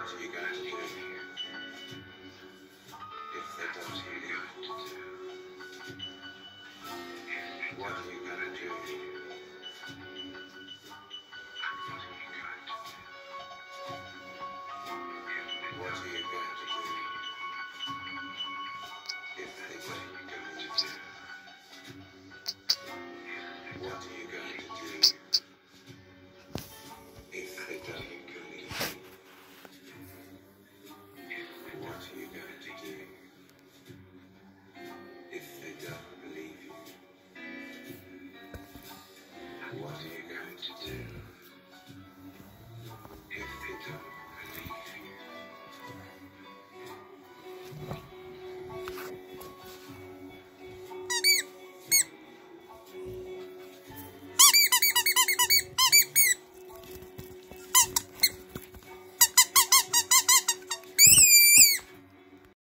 tells you guys to come here. If they tells you you to do. What are you going to do? What are you going to do?